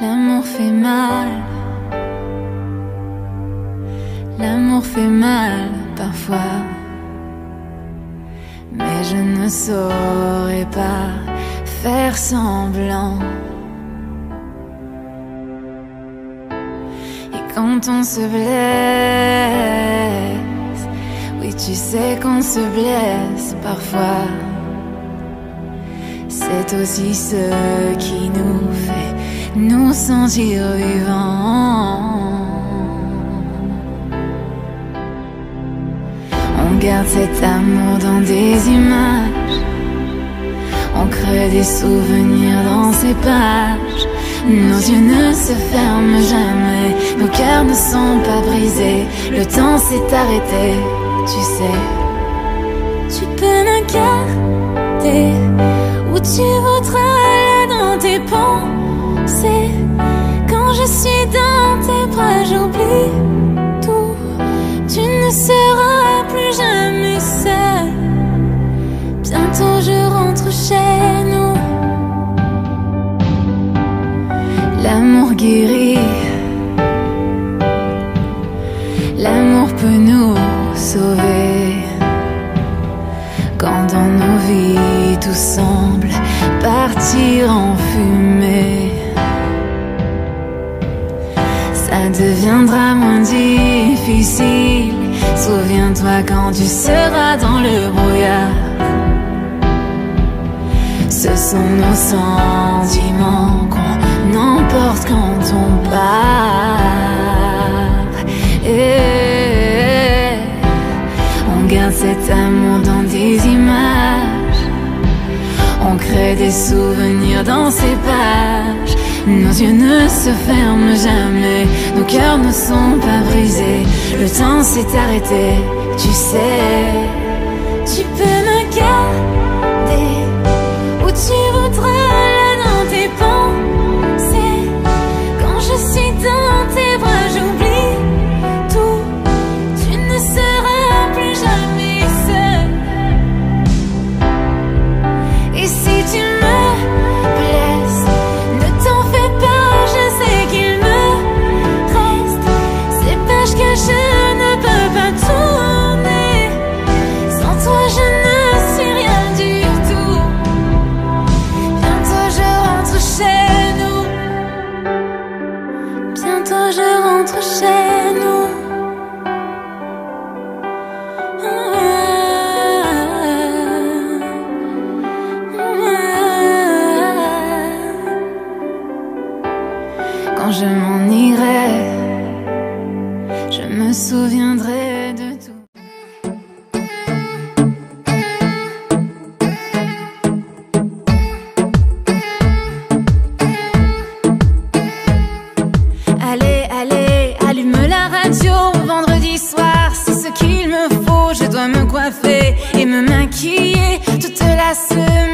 L'amour fait mal. L'amour fait mal parfois. Mais je ne saurais pas faire semblant. Et quand on se blesse, oui tu sais qu'on se blesse parfois. C'est aussi ce qui nous fait nous sentir vivants. On garde cet amour dans des images. On crée des souvenirs dans ces pages. Nos yeux ne se ferment jamais. Nos cœurs ne sont pas brisés. Le temps s'est arrêté, tu sais. Tu peux me où tu voudras aller dans tes Quand je suis dans tes bras, j'oublie tout. Tu ne seras plus jamais seul. Bientôt je rentre chez nous. L'amour guérit. L'amour peut nous sauver. Quand dans nos vies tout semble partir en Quand tu seras dans le brouillard. Ce sont nos sentiments qu'on emporte quand on part. Et on garde cet amour dans des images. On crée des souvenirs dans ces pages. Nos yeux ne se ferment jamais. Nos cœurs ne sont pas brisés. Le temps s'est arrêté, tu sais. Tu peux me Je m'en irai, je me souviendrai de tout. Allez, allez, allume la radio. Vendredi soir, c'est ce qu'il me faut. Je dois me coiffer et me maquiller. Toute la semaine,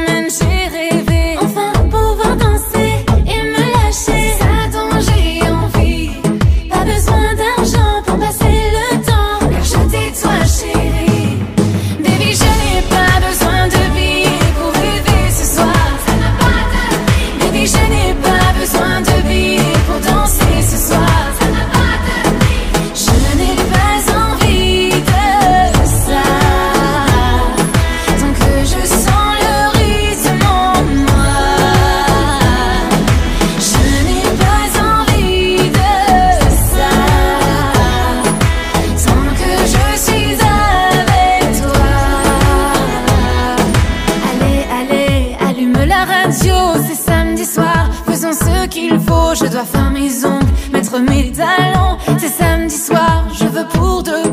c'est samedi soir, faisons ce qu'il faut. Je dois faire mes ongles, mettre mes talons, c'est samedi soir, je veux pour deux